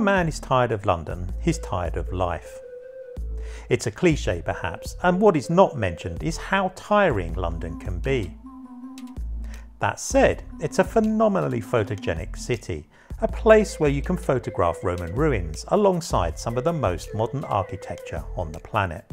man is tired of London, he's tired of life. It's a cliche perhaps, and what is not mentioned is how tiring London can be. That said, it's a phenomenally photogenic city, a place where you can photograph Roman ruins alongside some of the most modern architecture on the planet.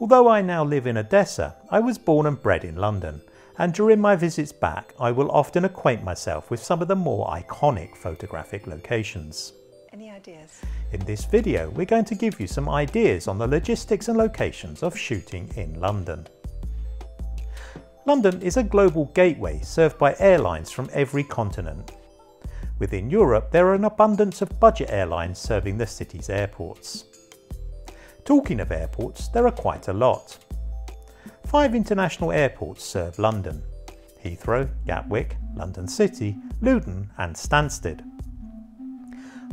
Although I now live in Odessa, I was born and bred in London, and during my visits back I will often acquaint myself with some of the more iconic photographic locations. Any ideas? In this video we're going to give you some ideas on the logistics and locations of shooting in London. London is a global gateway served by airlines from every continent. Within Europe there are an abundance of budget airlines serving the city's airports. Talking of airports, there are quite a lot. Five international airports serve London Heathrow, Gatwick, London City, Luton and Stansted.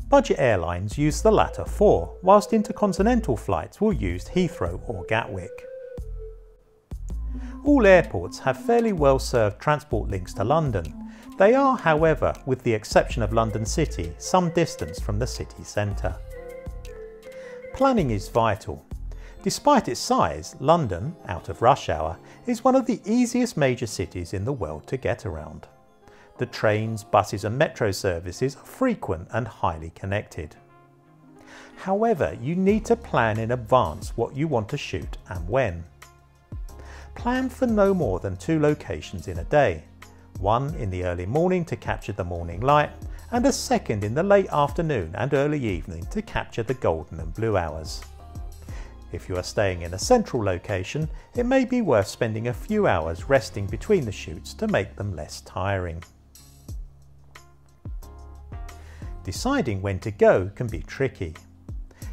Budget airlines use the latter four, whilst intercontinental flights will use Heathrow or Gatwick. All airports have fairly well served transport links to London. They are, however, with the exception of London City, some distance from the city centre. Planning is vital. Despite its size, London, out of rush hour, is one of the easiest major cities in the world to get around. The trains, buses and metro services are frequent and highly connected. However, you need to plan in advance what you want to shoot and when. Plan for no more than two locations in a day, one in the early morning to capture the morning light and a second in the late afternoon and early evening to capture the golden and blue hours. If you are staying in a central location, it may be worth spending a few hours resting between the shoots to make them less tiring. Deciding when to go can be tricky.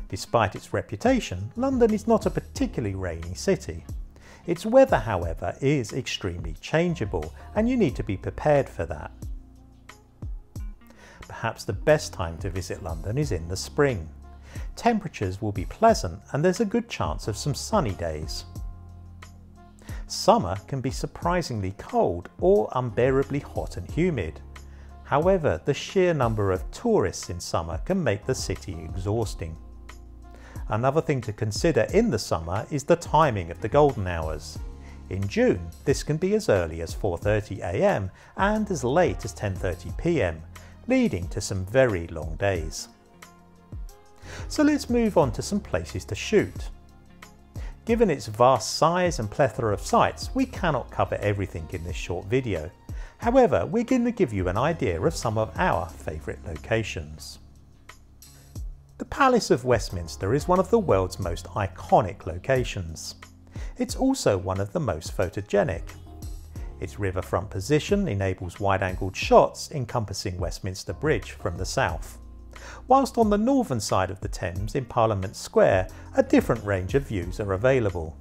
Despite its reputation, London is not a particularly rainy city. Its weather, however, is extremely changeable and you need to be prepared for that perhaps the best time to visit London is in the spring. Temperatures will be pleasant and there's a good chance of some sunny days. Summer can be surprisingly cold or unbearably hot and humid. However, the sheer number of tourists in summer can make the city exhausting. Another thing to consider in the summer is the timing of the golden hours. In June, this can be as early as 4.30am and as late as 10.30pm, leading to some very long days. So let's move on to some places to shoot. Given its vast size and plethora of sites, we cannot cover everything in this short video. However, we're going to give you an idea of some of our favourite locations. The Palace of Westminster is one of the world's most iconic locations. It's also one of the most photogenic. Its riverfront position enables wide-angled shots encompassing Westminster Bridge from the south. Whilst on the northern side of the Thames in Parliament Square, a different range of views are available.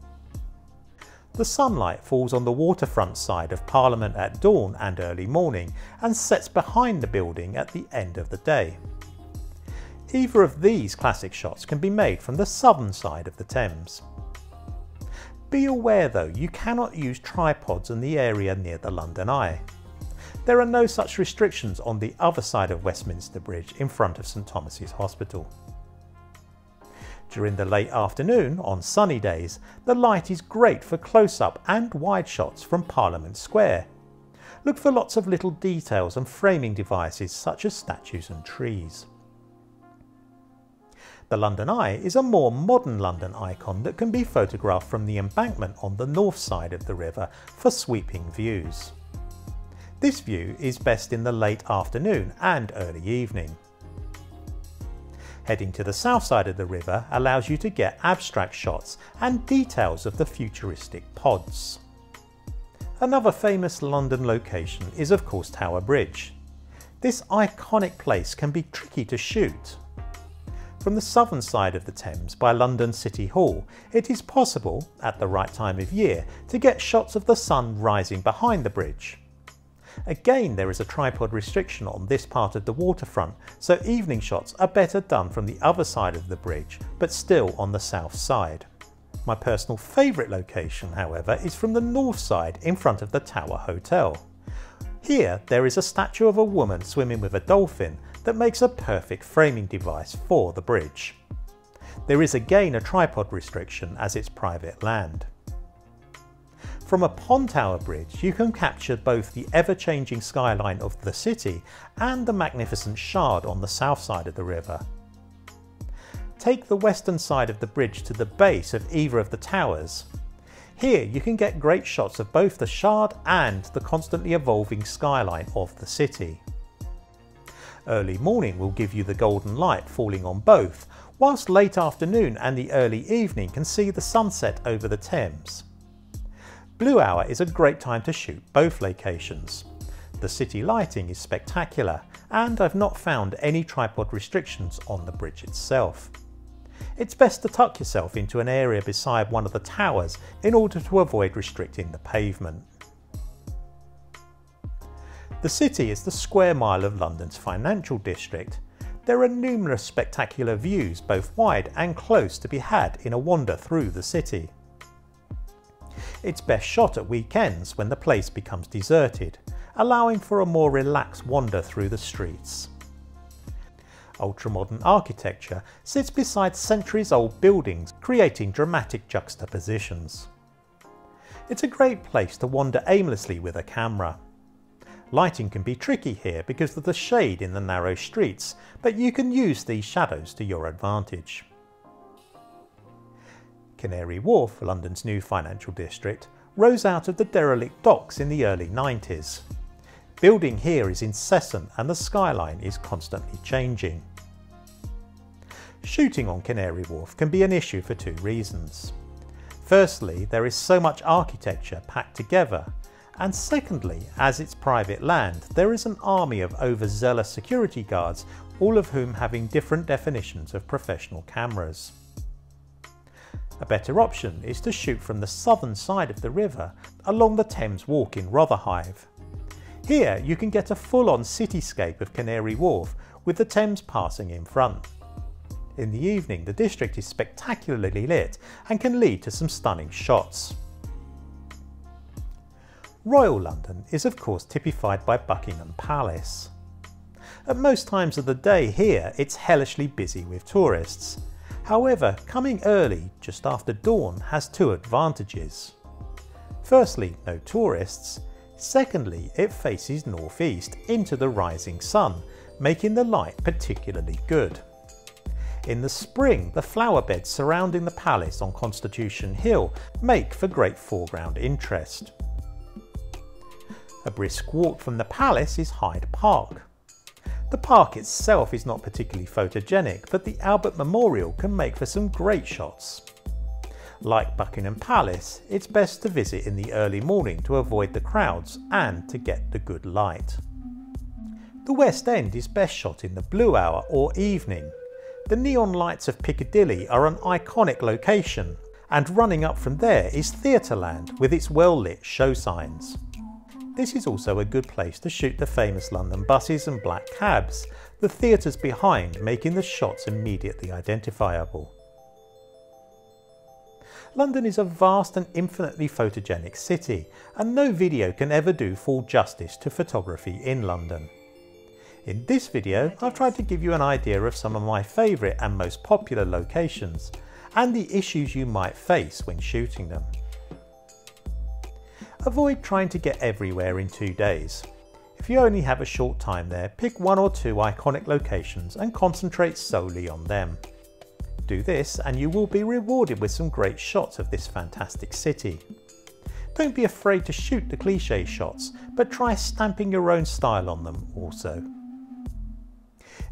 The sunlight falls on the waterfront side of Parliament at dawn and early morning and sets behind the building at the end of the day. Either of these classic shots can be made from the southern side of the Thames. Be aware though, you cannot use tripods in the area near the London Eye. There are no such restrictions on the other side of Westminster Bridge in front of St Thomas's Hospital. During the late afternoon, on sunny days, the light is great for close-up and wide shots from Parliament Square. Look for lots of little details and framing devices such as statues and trees. The London Eye is a more modern London icon that can be photographed from the embankment on the north side of the river for sweeping views. This view is best in the late afternoon and early evening. Heading to the south side of the river allows you to get abstract shots and details of the futuristic pods. Another famous London location is of course Tower Bridge. This iconic place can be tricky to shoot from the southern side of the Thames by London City Hall, it is possible, at the right time of year, to get shots of the sun rising behind the bridge. Again, there is a tripod restriction on this part of the waterfront, so evening shots are better done from the other side of the bridge, but still on the south side. My personal favourite location, however, is from the north side in front of the Tower Hotel. Here, there is a statue of a woman swimming with a dolphin that makes a perfect framing device for the bridge. There is again a tripod restriction as it's private land. From a pond tower bridge you can capture both the ever-changing skyline of the city and the magnificent Shard on the south side of the river. Take the western side of the bridge to the base of either of the towers. Here you can get great shots of both the Shard and the constantly evolving skyline of the city. Early morning will give you the golden light falling on both, whilst late afternoon and the early evening can see the sunset over the Thames. Blue hour is a great time to shoot both locations. The city lighting is spectacular and I've not found any tripod restrictions on the bridge itself. It's best to tuck yourself into an area beside one of the towers in order to avoid restricting the pavement. The city is the square mile of London's financial district. There are numerous spectacular views both wide and close to be had in a wander through the city. It's best shot at weekends when the place becomes deserted, allowing for a more relaxed wander through the streets. Ultramodern architecture sits beside centuries-old buildings, creating dramatic juxtapositions. It's a great place to wander aimlessly with a camera. Lighting can be tricky here because of the shade in the narrow streets, but you can use these shadows to your advantage. Canary Wharf, London's new financial district, rose out of the derelict docks in the early 90s. Building here is incessant and the skyline is constantly changing. Shooting on Canary Wharf can be an issue for two reasons. Firstly, there is so much architecture packed together, and secondly, as it's private land, there is an army of overzealous security guards, all of whom having different definitions of professional cameras. A better option is to shoot from the southern side of the river along the Thames Walk in Rotherhithe. Here you can get a full-on cityscape of Canary Wharf with the Thames passing in front. In the evening the district is spectacularly lit and can lead to some stunning shots. Royal London is of course typified by Buckingham Palace. At most times of the day here it's hellishly busy with tourists However, coming early, just after dawn, has two advantages. Firstly, no tourists. Secondly, it faces northeast into the rising sun, making the light particularly good. In the spring, the flower beds surrounding the palace on Constitution Hill make for great foreground interest. A brisk walk from the palace is Hyde Park. The park itself is not particularly photogenic, but the Albert Memorial can make for some great shots. Like Buckingham Palace, it's best to visit in the early morning to avoid the crowds and to get the good light. The West End is best shot in the blue hour or evening. The neon lights of Piccadilly are an iconic location, and running up from there is Theatreland with its well lit show signs. This is also a good place to shoot the famous London buses and black cabs, the theatres behind making the shots immediately identifiable. London is a vast and infinitely photogenic city, and no video can ever do full justice to photography in London. In this video, I've tried to give you an idea of some of my favourite and most popular locations, and the issues you might face when shooting them. Avoid trying to get everywhere in two days. If you only have a short time there, pick one or two iconic locations and concentrate solely on them. Do this and you will be rewarded with some great shots of this fantastic city. Don't be afraid to shoot the cliche shots, but try stamping your own style on them also.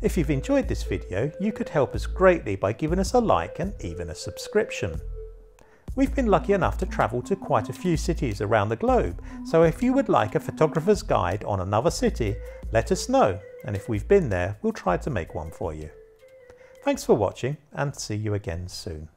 If you've enjoyed this video, you could help us greatly by giving us a like and even a subscription. We've been lucky enough to travel to quite a few cities around the globe, so if you would like a photographer's guide on another city, let us know, and if we've been there, we'll try to make one for you. Thanks for watching, and see you again soon.